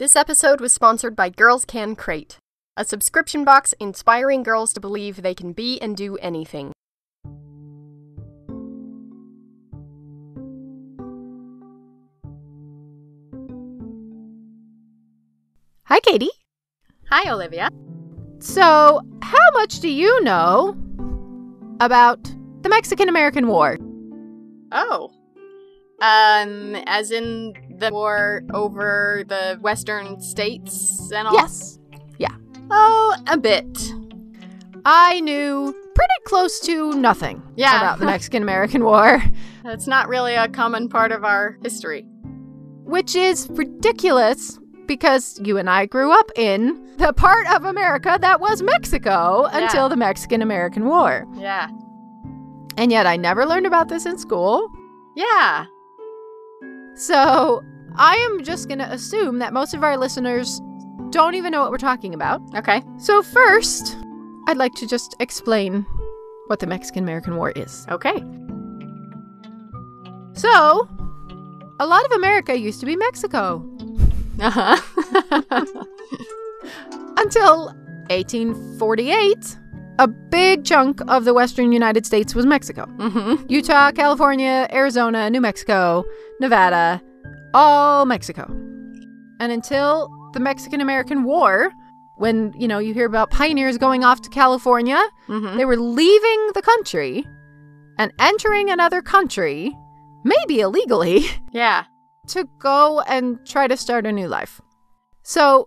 This episode was sponsored by Girls Can Crate, a subscription box inspiring girls to believe they can be and do anything. Hi, Katie. Hi, Olivia. So, how much do you know about the Mexican American War? Oh. Um, as in the war over the western states and all? Yes. Yeah. Oh, a bit. I knew pretty close to nothing Yeah. about the Mexican American War, That's not really a common part of our history. which is ridiculous because you and I grew up in the part of America that was Mexico Yeah. until the Mexican American War. Yeah. And yet I never learned about this in school. Yeah. So I am just going to assume that most of our listeners don't even know what we're talking about. Okay. So, first, I'd like to just explain what the Mexican American War is. Okay. So, a lot of America used to be Mexico Uh huh. until 1848. A big chunk of the western United States was Mexico. mm-hmm. Utah, California, Arizona, New Mexico, Nevada, all Mexico. And until the Mexican American War, when, you know, you hear about pioneers going off to California, Mm-hmm. they were leaving the country and entering another country, maybe illegally, Yeah. to go and try to start a new life. So,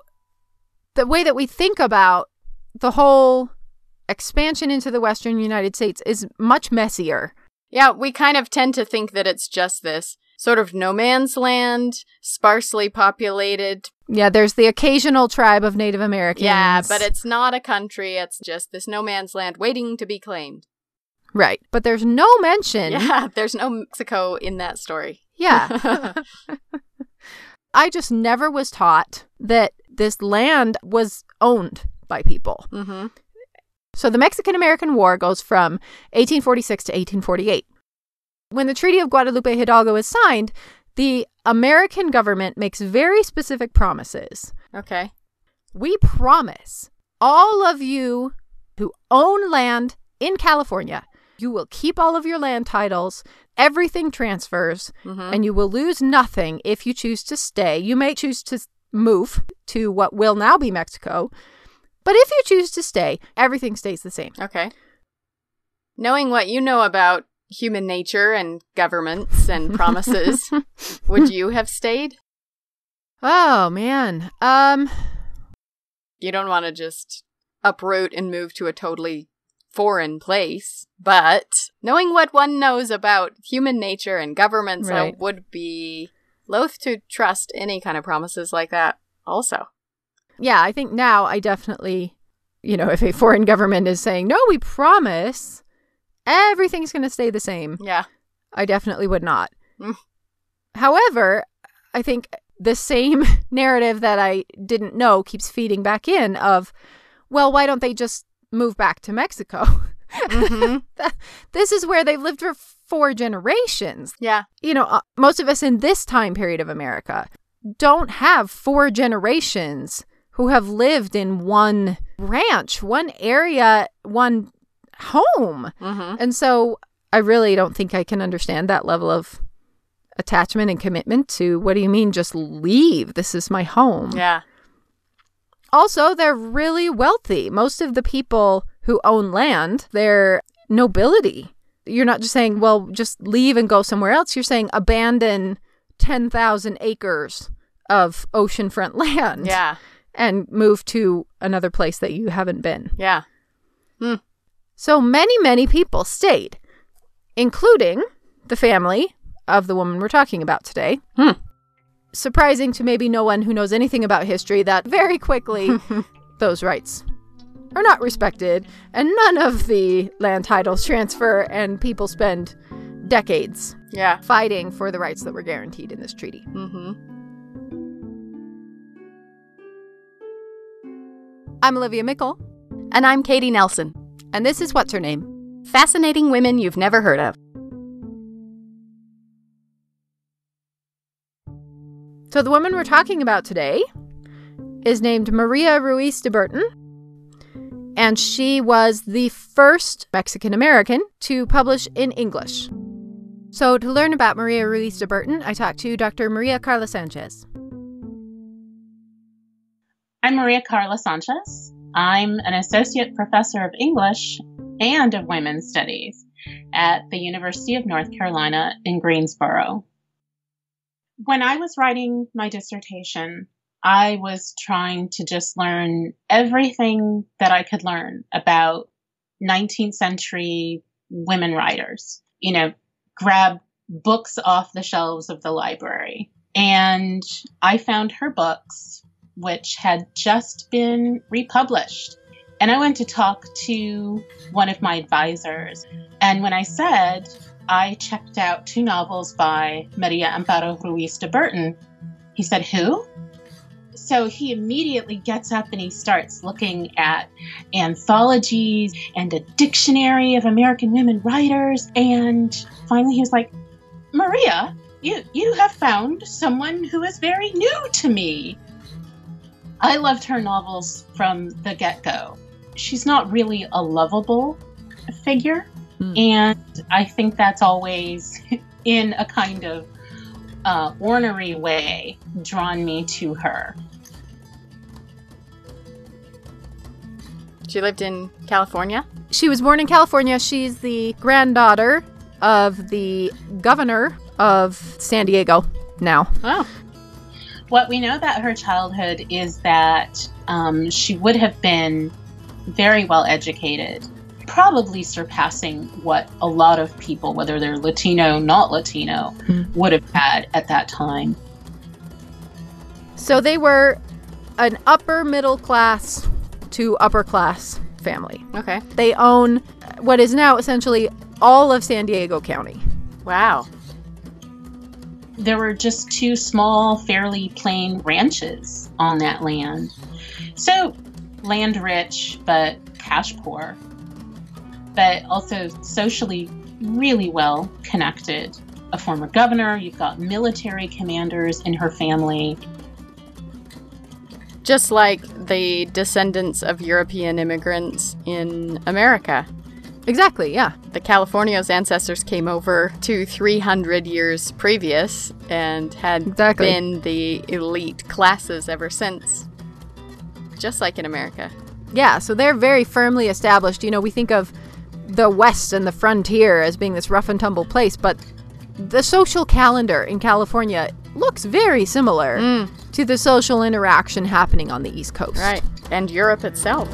the way that we think about the whole expansion into the western United States is much messier. Yeah, we kind of tend to think that it's just this sort of no man's land, sparsely populated. Yeah, there's the occasional tribe of Native Americans. Yeah, but it's not a country. It's just this no man's land waiting to be claimed. right. But there's no mention. Yeah, there's no Mexico in that story. Yeah. I just never was taught that this land was owned by people. mm-hmm. So the Mexican American War goes from 1846 to 1848. When the Treaty of Guadalupe Hidalgo is signed, the American government makes very specific promises. Okay. We promise all of you who own land in California, you will keep all of your land titles, everything transfers, Mm-hmm. and you will lose nothing if you choose to stay. You may choose to move to what will now be Mexico, but if you choose to stay, everything stays the same. Okay. Knowing what you know about human nature and governments and promises, would you have stayed? Oh man. Um You don't want to just uproot and move to a totally foreign place, but knowing what one knows about human nature and governments, I would be loath to trust any kind of promises like that also. yeah, I think now I definitely you know, if a foreign government is saying, "No, we promise everything's going to stay the same." Yeah. I definitely would not. Mm. However, I think the same narrative that I didn't know keeps feeding back in of, well, why don't they just move back to Mexico? Mhm. this is where they've lived for four generations. Yeah. You know, uh, most of us in this time period of America don't have four generations who have lived in one ranch, one area, one home. Mm-hmm. And so I really don't think I can understand that level of attachment and commitment to what do you mean just leave? This is my home. Yeah. Also, they're really wealthy. Most of the people who own land, they're nobility. You're not just saying, well, just leave and go somewhere else. You're saying abandon 10,000 acres of oceanfront land Yeah. and move to another place that you haven't been. Yeah. So many, many people stayed, including the family of the woman we're talking about today. Hmm. Surprising to maybe no one who knows anything about history that very quickly those rights are not respected and none of the land titles transfer and people spend decades Yeah. fighting for the rights that were guaranteed in this treaty. Mm-hmm. I'm Olivia Meikle, And I'm Katie Nelson. And this is What's Her Name? Fascinating women you've never heard of. So, the woman we're talking about today is named Maria Ruiz de Burton, and she was the first Mexican American to publish in English. So, to learn about Maria Ruiz de Burton, I talked to Dr. Maria Carla Sanchez. I'm Maria Carla Sanchez. I'm an associate professor of English and of women's studies at the University of North Carolina in Greensboro. When I was writing my dissertation, I was trying to just learn everything that I could learn about 19th century women writers. You know, grab books off the shelves of the library. And I found her books, which had just been republished. And I went to talk to one of my advisors. And when I said I checked out two novels by Maria Amparo Ruiz de Burton, he said, Who? So he immediately gets up and he starts looking at anthologies and a dictionary of American women writers. And finally, he was like, Maria, you, you have found someone who is very new to me. I loved her novels from the get go. She's not really a lovable figure. Mm. And I think that's always in a kind of uh, ornery way drawn me to her. She lived in California? She was born in California. She's the granddaughter of the governor of San Diego now. Oh. What we know about her childhood is that um, she would have been very well educated, probably surpassing what a lot of people, whether they're Latino, not Latino, mm-hmm. would have had at that time. So they were an upper middle class to upper class family. Okay. They own what is now essentially all of San Diego County. Wow. There were just two small, fairly plain ranches on that land. So, land rich, but cash poor, but also socially really well connected. A former governor, you've got military commanders in her family. Just like the descendants of European immigrants in America. Exactly, yeah. The Californios' ancestors came over to 300 years previous and had exactly. been the elite classes ever since. Just like in America. Yeah, so they're very firmly established. You know, we think of the West and the frontier as being this rough and tumble place, but the social calendar in California looks very similar mm. to the social interaction happening on the East Coast. Right. And Europe itself.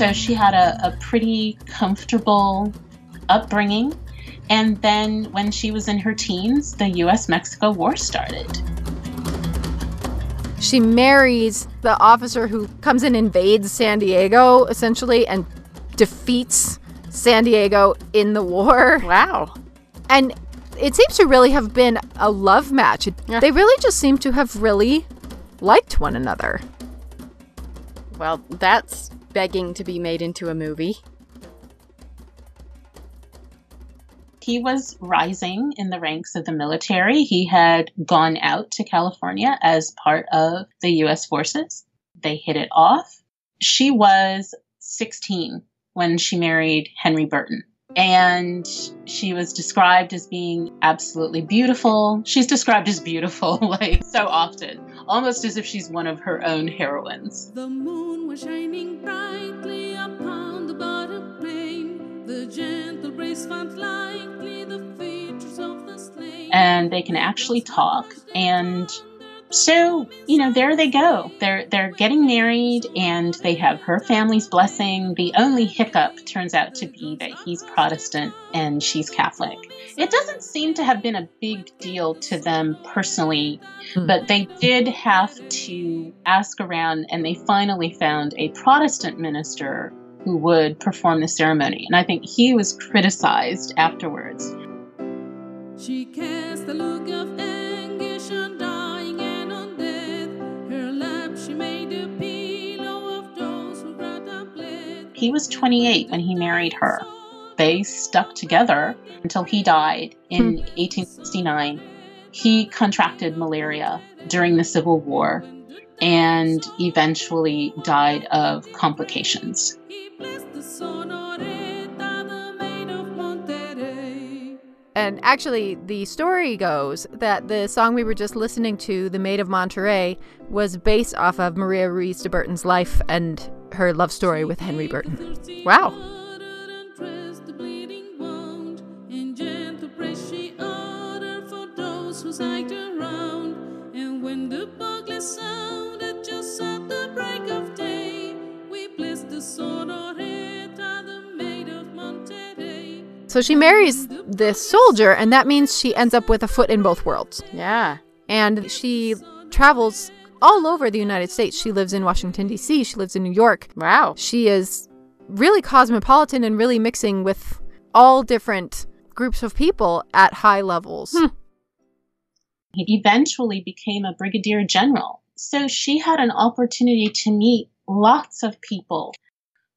So she had a, a pretty comfortable upbringing. And then when she was in her teens, the US Mexico War started. She marries the officer who comes and invades San Diego, essentially, and defeats San Diego in the war. Wow. And it seems to really have been a love match. Yeah. They really just seem to have really liked one another. Well, that's begging to be made into a movie. He was rising in the ranks of the military. He had gone out to California as part of the U.S. forces. They hit it off. She was 16 when she married Henry Burton. And she was described as being absolutely beautiful. She's described as beautiful, like so often, almost as if she's one of her own heroines. The moon was shining brightly upon the bottom plain. The gentle breeze felt lightly the features of the slain. And they can actually talk and so you know there they go. They're they're getting married and they have her family's blessing. The only hiccup turns out to be that he's protestant and she's catholic. It doesn't seem to have been a big deal to them personally hmm. but they did have to ask around and they finally found a protestant minister who would perform the ceremony. And i think he was criticized afterwards. She cast a look He was 28 when he married her. They stuck together until he died in hmm. 1869. He contracted malaria during the Civil War and eventually died of complications. And actually, the story goes that the song we were just listening to, The Maid of Monterey, was based off of Maria Ruiz de Burton's life and her love story with Henry Burton. Wow. So she marries this soldier, and that means she ends up with a foot in both worlds. Yeah. And she travels all over the United States. She lives in Washington, D.C., she lives in New York. Wow. She is really cosmopolitan and really mixing with all different groups of people at high levels. Hmm. He eventually became a brigadier general. So she had an opportunity to meet lots of people.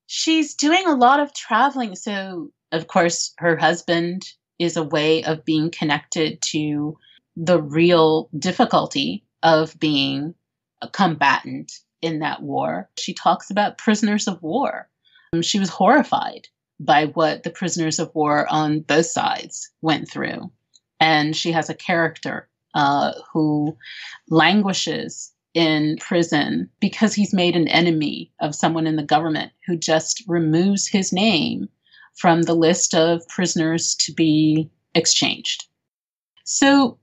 She's doing a lot of traveling. So, of course, her husband is a way of being connected to the real difficulty of being a combatant in that war. She talks about prisoners of war. Um, She was horrified by what the prisoners of war on both sides went through. And she has a character uh, who languishes in prison because he's made an enemy of someone in the government who just removes his name from the list of prisoners to be exchanged. So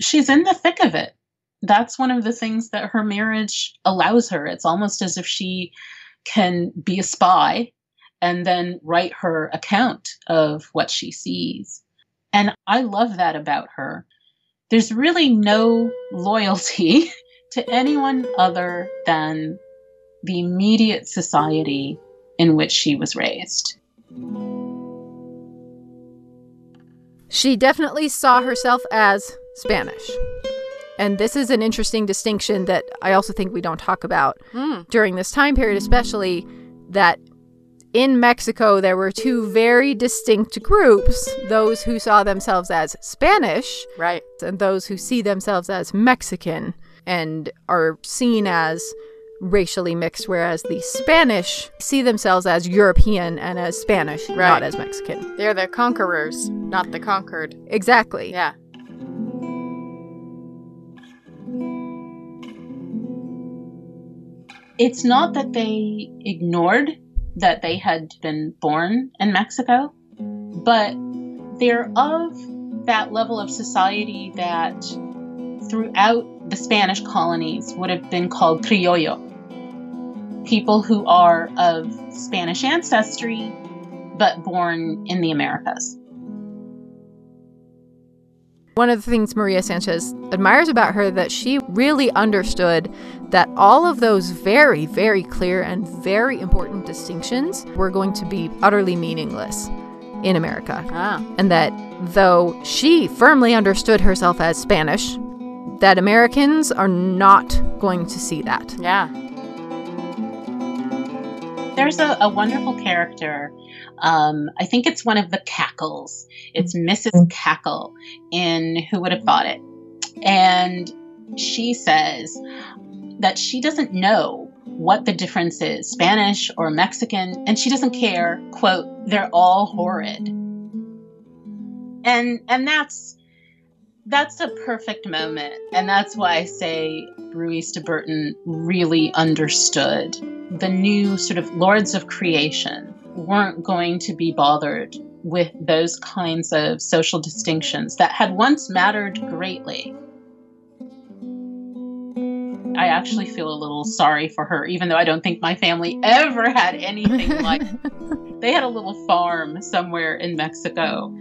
she's in the thick of it. That's one of the things that her marriage allows her. It's almost as if she can be a spy and then write her account of what she sees. And I love that about her. There's really no loyalty to anyone other than the immediate society in which she was raised. She definitely saw herself as Spanish. And this is an interesting distinction that I also think we don't talk about Hmm. during this time period, especially that in Mexico there were two very distinct groups those who saw themselves as Spanish Right. and those who see themselves as Mexican and are seen as racially mixed, whereas the Spanish see themselves as European and as Spanish, Right. not as Mexican. They're the conquerors, not the conquered. Exactly. Yeah. It's not that they ignored that they had been born in Mexico, but they're of that level of society that throughout the Spanish colonies would have been called criollo. People who are of Spanish ancestry but born in the Americas. One of the things Maria Sanchez admires about her that she really understood that all of those very, very clear and very important distinctions were going to be utterly meaningless in America. Ah. And that though she firmly understood herself as Spanish, that Americans are not going to see that. Yeah. There's a, a wonderful character. Um, I think it's one of the Cackles. It's Mrs. Cackle in Who Would Have Thought It? And she says that she doesn't know what the difference is, Spanish or Mexican, and she doesn't care. Quote, they're all horrid. And and that's that's a perfect moment. And that's why I say Ruiz de Burton really understood the new sort of lords of creation weren't going to be bothered with those kinds of social distinctions that had once mattered greatly. I actually feel a little sorry for her, even though I don't think my family ever had anything like they had a little farm somewhere in Mexico.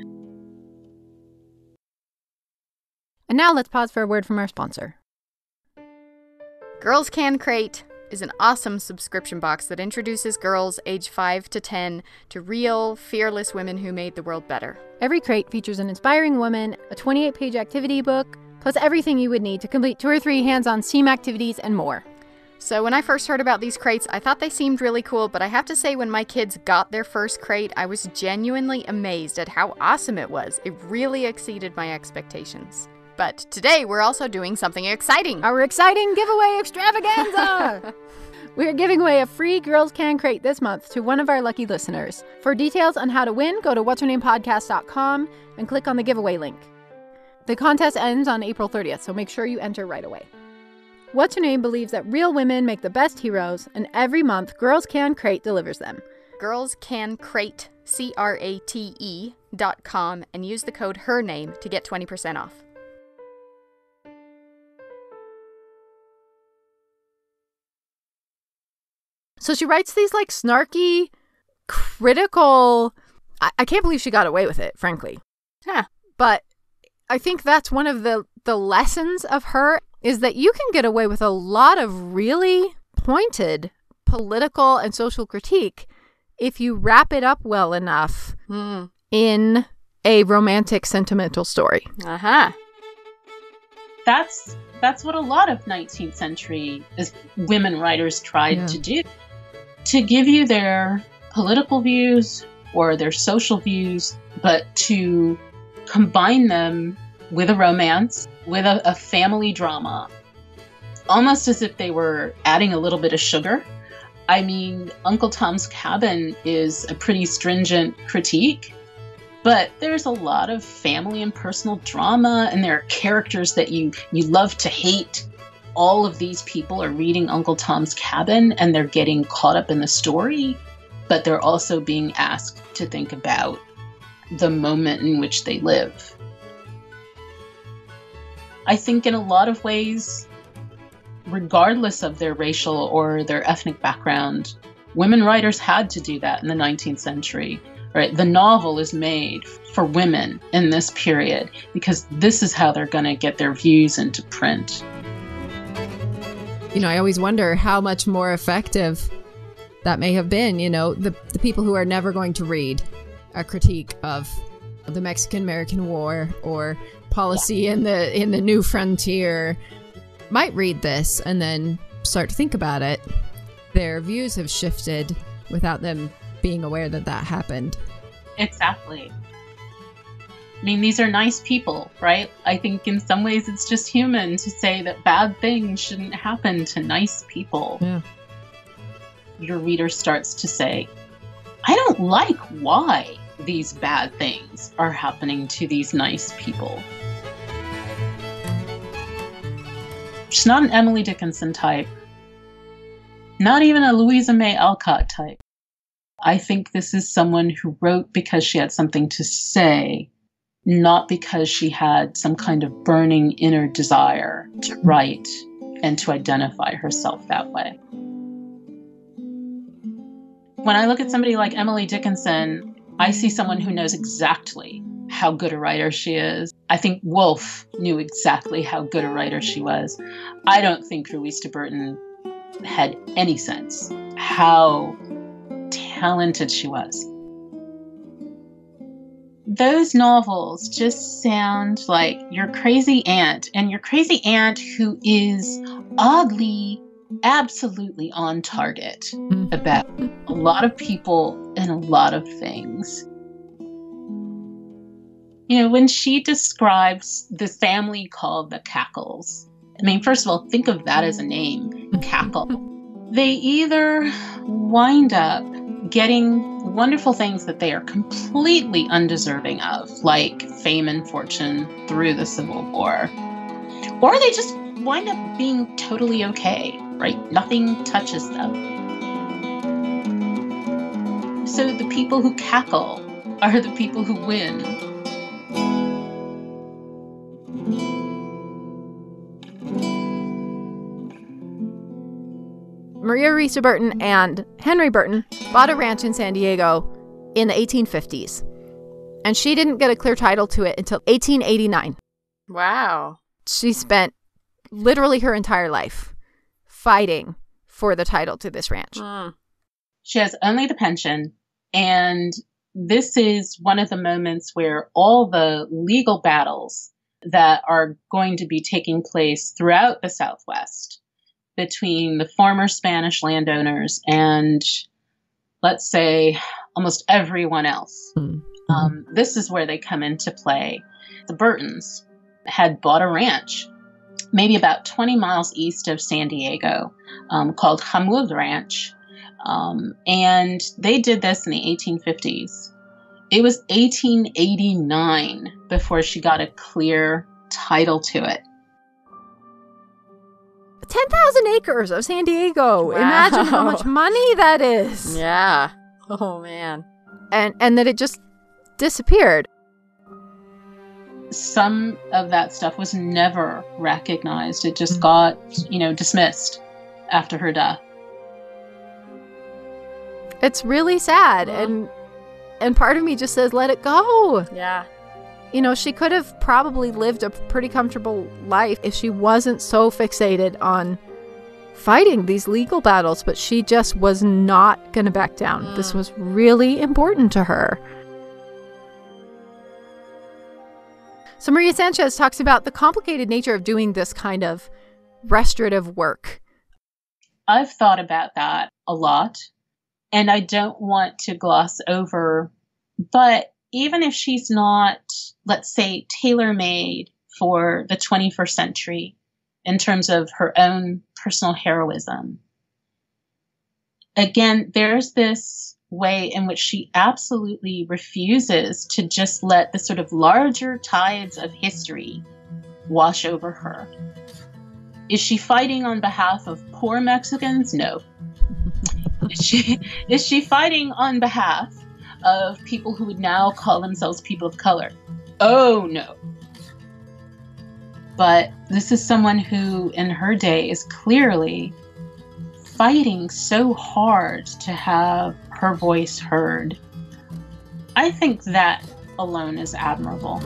And now let's pause for a word from our sponsor. Girls Can Crate is an awesome subscription box that introduces girls age 5 to 10 to real, fearless women who made the world better. Every crate features an inspiring woman, a 28 page activity book, plus everything you would need to complete two or three hands on STEAM activities and more. So, when I first heard about these crates, I thought they seemed really cool, but I have to say, when my kids got their first crate, I was genuinely amazed at how awesome it was. It really exceeded my expectations. But today we're also doing something exciting. Our exciting giveaway extravaganza! We're giving away a free Girls Can crate this month to one of our lucky listeners. For details on how to win, go to what's her name podcast.com and click on the giveaway link. The contest ends on April 30th, so make sure you enter right away. What's Her Name believes that real women make the best heroes, and every month Girls Can Crate delivers them. Girls Can Crate, C R A T E dot com, and use the code her name to get 20% off. So she writes these like snarky, critical. I, I can't believe she got away with it, frankly. Huh. But I think that's one of the the lessons of her is that you can get away with a lot of really pointed political and social critique if you wrap it up well enough Hmm. in a romantic sentimental story. Uh huh. That's that's what a lot of 19th century women writers tried Yeah. to do. To give you their political views or their social views, but to combine them with a romance, with a, a family drama, almost as if they were adding a little bit of sugar. I mean, Uncle Tom's Cabin is a pretty stringent critique, but there's a lot of family and personal drama, and there are characters that you you love to hate. All of these people are reading Uncle Tom's Cabin, and they're getting caught up in the story, but they're also being asked to think about the moment in which they live. I think in a lot of ways, regardless of their racial or their ethnic background, women writers had to do that in the 19th century. Right? The novel is made for women in this period because this is how they're going to get their views into print. You know, I always wonder how much more effective that may have been. You know, the the people who are never going to read a critique of the Mexican American War or policy in the in the new frontier might read this and then start to think about it. Their views have shifted without them being aware that that happened. Exactly. I mean, these are nice people, right? I think in some ways it's just human to say that bad things shouldn't happen to nice people. Yeah. Your reader starts to say, I don't like why these bad things are happening to these nice people. She's not an Emily Dickinson type, not even a Louisa May Alcott type. I think this is someone who wrote because she had something to say, not because she had some kind of burning inner desire to write and to identify herself that way. When I look at somebody like Emily Dickinson, I see someone who knows exactly how good a writer she is. I think Woolf knew exactly how good a writer she was. I don't think Ruiz de Burton had any sense how talented she was. Those novels just sound like your crazy aunt, and your crazy aunt who is oddly, absolutely on target mm-hmm. about a lot of people and a lot of things. You know, when she describes the family called the Cackles, I mean, first of all, think of that as a name, mm-hmm. Cackle. They either wind up getting wonderful things that they are completely undeserving of, like fame and fortune through the Civil War, or they just wind up being totally okay, right? Nothing touches them. So the people who cackle are the people who win. Maria Ruiz de Burton and Henry Burton bought a ranch in San Diego in the 1850s. And she didn't get a clear title to it until 1889. Wow. She spent literally her entire life fighting for the title to this ranch. Hmm. She has only the pension, and this is one of the moments where all the legal battles that are going to be taking place throughout the Southwest between the former Spanish landowners and, let's say, almost everyone else. Hmm. Um, this is where they come into play. The Burtons, had bought a ranch, maybe about 20 miles east of San Diego, um, called Jamul Ranch. Um, and they did this in the 1850s. It was 1889 before she got a clear title to it. 10,000 acres of San Diego. Wow. Imagine how much money that is. Yeah. Oh man. And and that it just disappeared. Some of that stuff was never recognized. It just got, you know, dismissed after her death. It's really sad Mhm. and and part of me just says let it go. Yeah. You know, she could have probably lived a pretty comfortable life if she wasn't so fixated on fighting these legal battles, but she just was not going to back down. This Mm. was really important to her. So, Maria Sanchez talks about the complicated nature of doing this kind of restorative work. I've thought about that a lot, and I don't want to gloss over, but even if she's not, let's say, tailor made for the 21st century in terms of her own personal heroism, again, there's this way in which she absolutely refuses to just let the sort of larger tides of history wash over her. Is she fighting on behalf of poor Mexicans? No. is she is she fighting on behalf of people who would now call themselves people of color? Oh no. But this is someone who in her day is clearly fighting so hard to have her voice heard. I think that alone is admirable.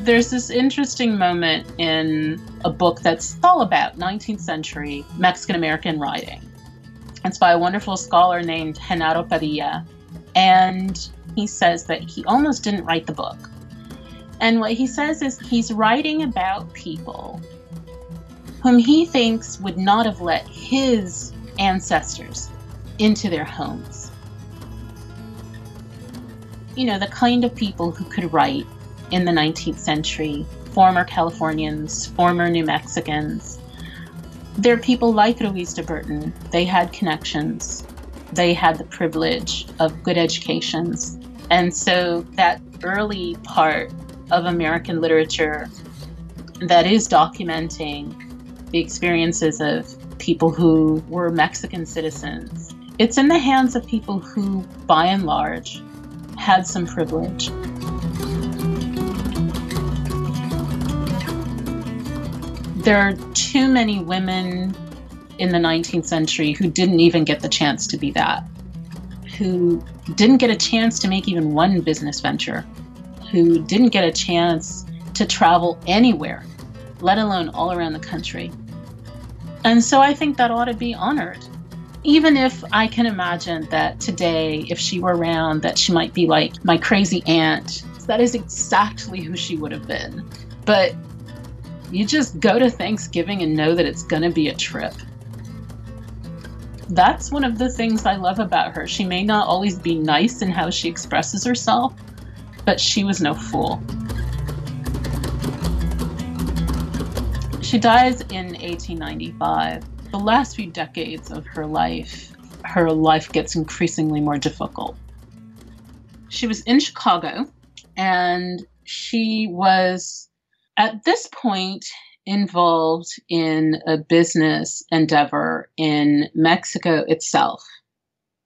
There's this interesting moment in a book that's all about 19th century Mexican American writing. It's by a wonderful scholar named Genaro Padilla. And he says that he almost didn't write the book. And what he says is he's writing about people whom he thinks would not have let his ancestors into their homes. You know, the kind of people who could write in the 19th century, former Californians, former New Mexicans. They're people like Ruiz de Burton. They had connections, they had the privilege of good educations. And so that early part of American literature that is documenting the experiences of people who were Mexican citizens, it's in the hands of people who, by and large, had some privilege. There are too many women in the 19th century who didn't even get the chance to be that, who didn't get a chance to make even one business venture, who didn't get a chance to travel anywhere, let alone all around the country. And so I think that ought to be honored. Even if I can imagine that today, if she were around, that she might be like my crazy aunt. That is exactly who she would have been. But you just go to Thanksgiving and know that it's going to be a trip. That's one of the things I love about her. She may not always be nice in how she expresses herself, but she was no fool. She dies in 1895. The last few decades of her life, her life gets increasingly more difficult. She was in Chicago and she was at this point involved in a business endeavor in Mexico itself.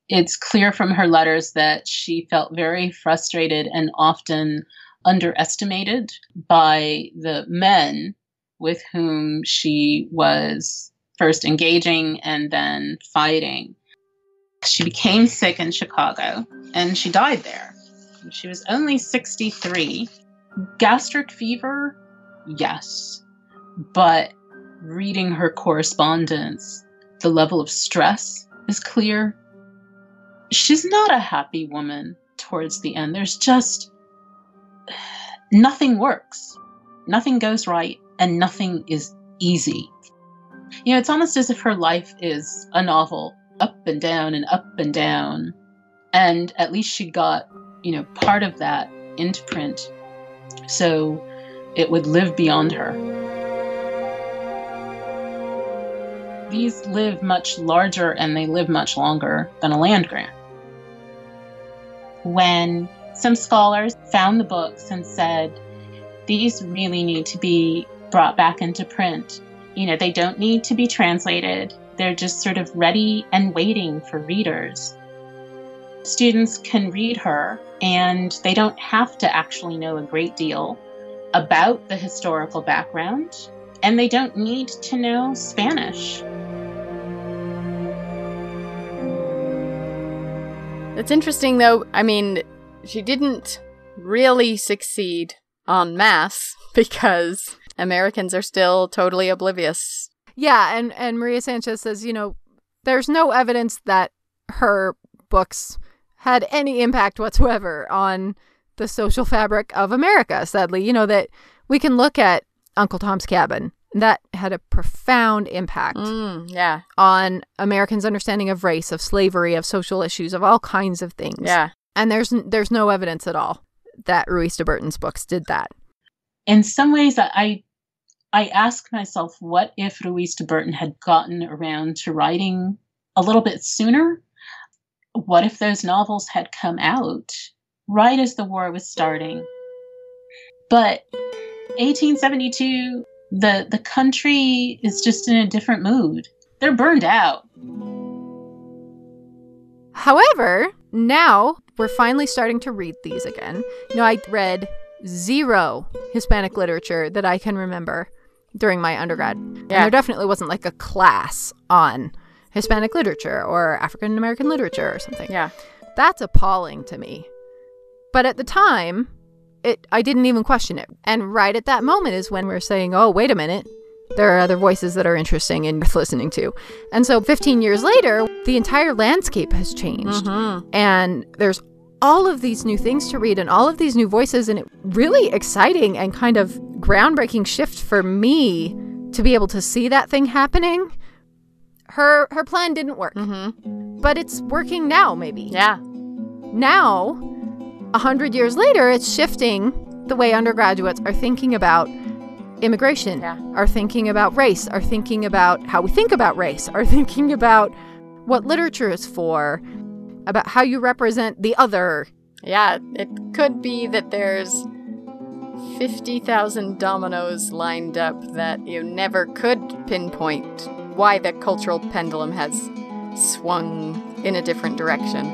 It's clear from her letters that she felt very frustrated and often underestimated by the men with whom she was first engaging and then fighting. She became sick in Chicago and she died there. She was only 63. Gastric fever yes. But reading her correspondence, the level of stress is clear. She's not a happy woman towards the end. There's just nothing works, nothing goes right, and nothing is easy. You know, it's almost as if her life is a novel up and down and up and down. And at least she got, you know, part of that into print so it would live beyond her. These live much larger and they live much longer than a land grant. When some scholars found the books and said, these really need to be brought back into print. You know, they don't need to be translated. They're just sort of ready and waiting for readers. Students can read her and they don't have to actually know a great deal about the historical background, and they don't need to know Spanish. It's interesting, though. I mean, she didn't really succeed en masse because Americans are still totally oblivious. Yeah, and and Maria Sanchez says, you know, there's no evidence that her books had any impact whatsoever on the social fabric of America. Sadly, you know that we can look at Uncle Tom's Cabin. That had a profound impact Mm, yeah, on Americans' understanding of race, of slavery, of social issues, of all kinds of things. yeah. And there's there's no evidence at all that Ruiz de Burton's books did that. In some ways, I I ask myself, what if Ruiz de Burton had gotten around to writing a little bit sooner? What if those novels had come out right as the war was starting? But 1872, the the country is just in a different mood. They're burned out. However, now we're finally starting to read these again. You know, I read zero Hispanic literature that I can remember during my undergrad. And Yeah. there definitely wasn't like a class on Hispanic literature or African American literature or something. Yeah. That's appalling to me. But at the time, it I didn't even question it. And right at that moment is when we're saying, "Oh, wait a minute. There are other voices that are interesting and worth listening to." And so 15 years later, the entire landscape has changed. Mm-hmm. And there's all of these new things to read and all of these new voices and it really exciting and kind of groundbreaking shift for me to be able to see that thing happening. Her her plan didn't work, Mm-hmm. but it's working now maybe Yeah. now, a hundred years later, it's shifting the way undergraduates are thinking about immigration, Yeah. are thinking about race, are thinking about how we think about race, are thinking about what literature is for, about how you represent the other. Yeah. It could be that there's 50,000 dominoes lined up that you never could pinpoint why the cultural pendulum has swung in a different direction.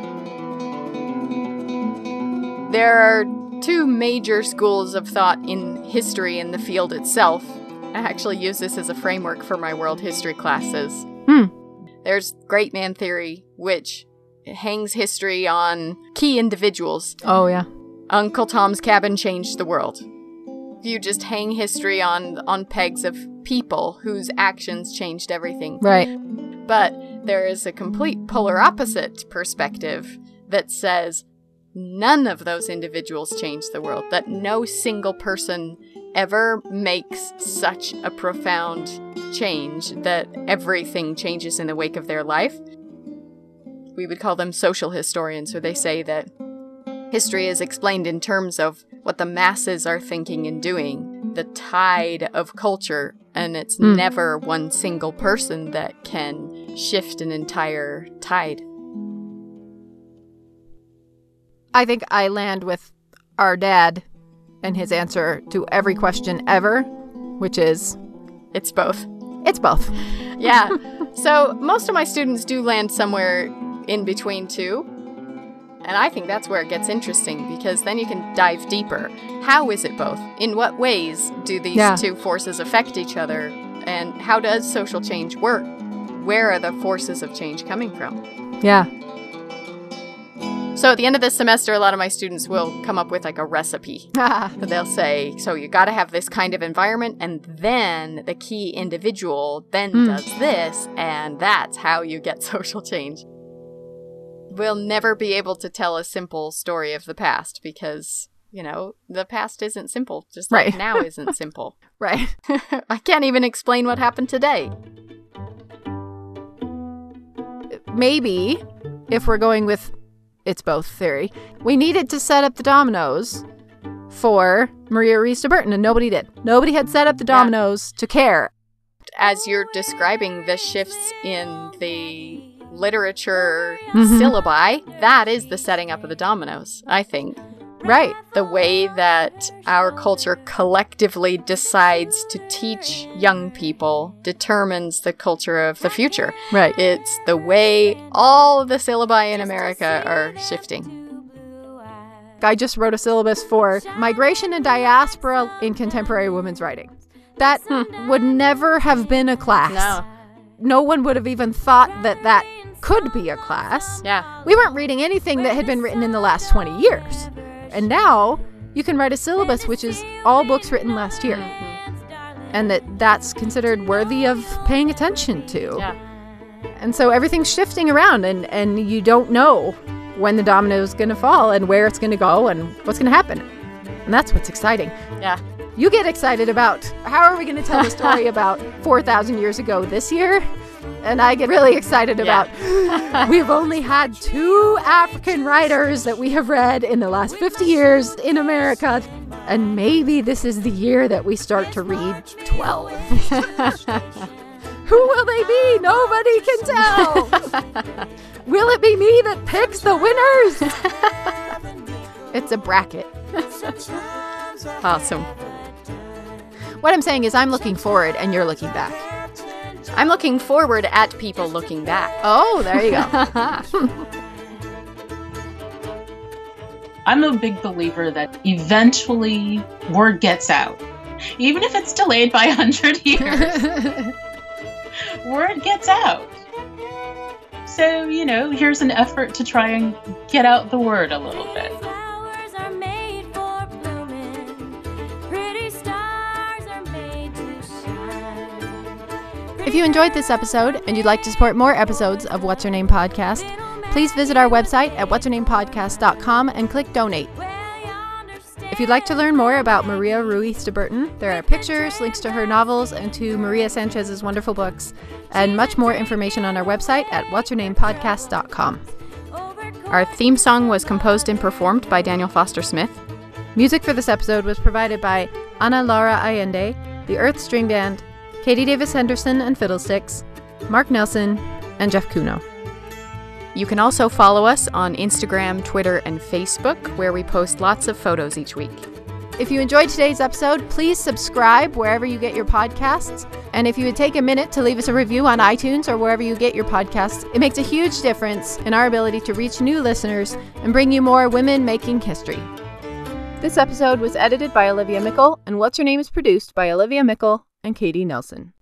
There are two major schools of thought in history in the field itself. I actually use this as a framework for my world history classes. Hmm. There's great man theory, which hangs history on key individuals. Oh, yeah. Uncle Tom's Cabin changed the world. You just hang history on on pegs of people whose actions changed everything. Right. But there is a complete polar opposite perspective that says none of those individuals change the world, that no single person ever makes such a profound change that everything changes in the wake of their life. We would call them social historians, or they say that history is explained in terms of what the masses are thinking and doing, the tide of culture, and it's Hmm. never one single person that can shift an entire tide. I think I land with our dad and his answer to every question ever, which is It's both. it's both. Yeah. so most of my students do land somewhere in between two. And I think that's where it gets interesting because then you can dive deeper. How is it both? In what ways do these Yeah. two forces affect each other? And how does social change work? Where are the forces of change coming from? Yeah. So at the end of this semester, a lot of my students will come up with like a recipe. They'll say, so you got to have this kind of environment, and then the key individual then Hmm. does this, and that's how you get social change. We'll never be able to tell a simple story of the past because, you know, the past isn't simple, just like Right. now isn't simple. right. I can't even explain what happened today. maybe if we're going with it's both theory, we needed to set up the dominoes for Maria de Burton, and nobody did. Nobody had set up the dominoes to care. As you're describing the shifts in the literature Mhm. syllabi, that is the setting up of the dominoes, I think. Right. The way that our culture collectively decides to teach young people determines the culture of the future. Right. It's the way all of the syllabi in America are shifting. I just wrote a syllabus for migration and diaspora in contemporary women's writing. That hmm. would never have been a class. No. No one would have even thought that that could be a class. Yeah. We weren't reading anything that had been written in the last 20 years. And now you can write a syllabus which is all books written last year. And that that's considered worthy of paying attention to. Yeah. And so everything's shifting around and and you don't know when the domino is going to fall and where it's going to go and what's going to happen. And that's what's exciting. Yeah. You get excited about how are we going to tell the story about 4,000 years ago this year? And I get really excited Yeah. about we've only had two African writers that we have read in the last 50 years in America. And maybe this is the year that we start to read 12. Who will they be? Nobody can tell. will it be me that picks the winners? it's a bracket. Awesome. What I'm saying is, I'm looking forward and you're looking back. I'm looking forward at people looking back. Oh, there you go. I'm a big believer that eventually word gets out. Even if it's delayed by 100 years, word gets out. So, you know, here's an effort to try and get out the word a little bit. If you enjoyed this episode and you'd like to support more episodes of What's Her Name podcast, please visit our website at what'shernamepodcast.com and click donate. If you'd like to learn more about Maria Ruiz de Burton, there are pictures, links to her novels, and to Maria Sanchez's wonderful books, and much more information on our website at what'shernamepodcast.com. Our theme song was composed and performed by Daniel Foster Smith. Music for this episode was provided by Ana Laura Allende, the Earth String Band, Katie Davis Henderson and Fiddlesticks, Marc Nelson, and Jeff Cuno. You can also follow us on Instagram, Twitter, and Facebook, where we post lots of photos each week. If you enjoyed today's episode, please subscribe wherever you get your podcasts. And if you would take a minute to leave us a review on iTunes or wherever you get your podcasts, it makes a huge difference in our ability to reach new listeners and bring you more women making history. This episode was edited by Olivia Meikle, and What's Her Name is produced by Olivia Meikle and Katie Nelson.